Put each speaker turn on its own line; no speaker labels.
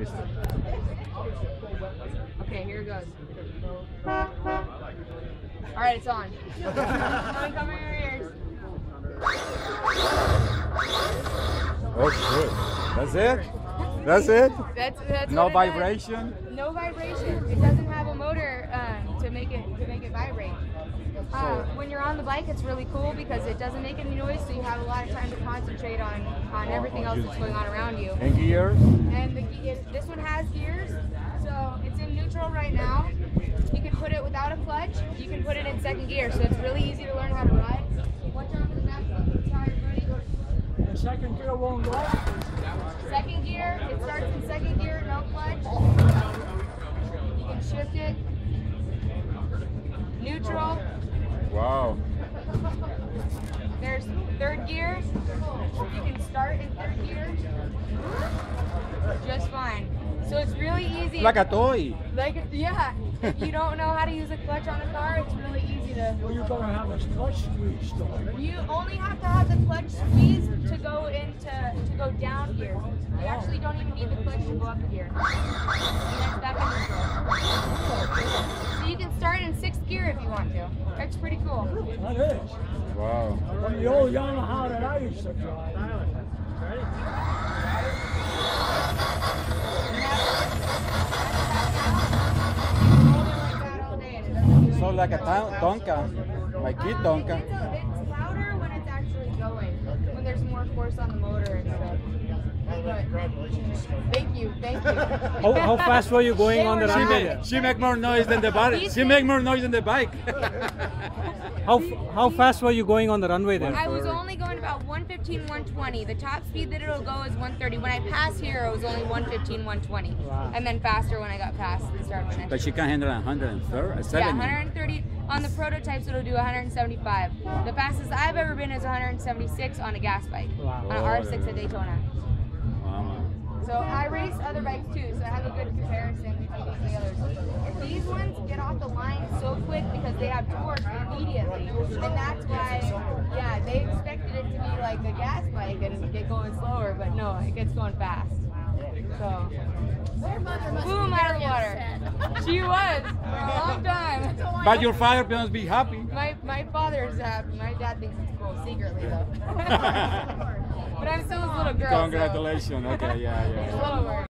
Listo.
Okay, here it goes. All right, it's on. Don't cover your ears.
Okay. That's it? That's it?
That's that's
No
what it does.
vibration?
No vibration. It doesn't have a motor um, to make it to make it vibrate. Uh, when you're on the bike, it's really cool because it doesn't make any noise, so you have a lot of time to concentrate on on everything else that's going on around you.
And gears?
And the, it, this one has gears, so it's in neutral right now. You can put it without a clutch. You can put it in second gear, so it's really easy to learn how to ride. Watch out for the back of the tires, buddy.
The second gear won't go.
Second gear, it starts in second gear, no clutch.
Wow.
There's third gear. You can start in third gear. Just fine. So it's really easy.
Like a toy.
Like, yeah. If you don't know how to use a clutch on a car, it's really easy to.
Well, you're gonna have a clutch squeeze though.
You only have to have the clutch squeeze to go into to go down gear. You actually don't even need the clutch to go up a gear. And it's back in want to. That's pretty cool.
That is.
Wow.
From the old Yamaha that I used to drive.
So like a ton- Tonka. My kid uh, Tonka.
It's, a, it's louder when it's actually going, when there's more force on the motor and stuff. But, thank you, thank you.
How, how fast were you going
They
on the
were
She
runway?
not-
she make more noise than the bike. She make more noise than the bike.
How, how fast were you going on the runway there?
I was only going about 115, 120. The top speed that it'll go is 130. When I passed here, it was only 115, 120.
Wow.
And then faster when I got past the start line.
but she can handle 130,
Yeah, 130. On the prototypes, it'll do 175. The fastest I've ever been is 176 on a gas bike.
Wow.
On an R6 at Daytona.
Wow, man.
So I race other bikes too, so I have a good comparison between these and the others. And these ones get off the line so quick because they have torque immediately. And that's why, yeah, they expected it to be like a gas bike and get going slower, but no, it gets going fast. So, boom out of the water. She was for a long time.
But your father must be happy.
My, my father's happy. Um, my dad thinks it's cool secretly though. but I'm still his little girl. so
Congratulations. Okay, yeah, yeah.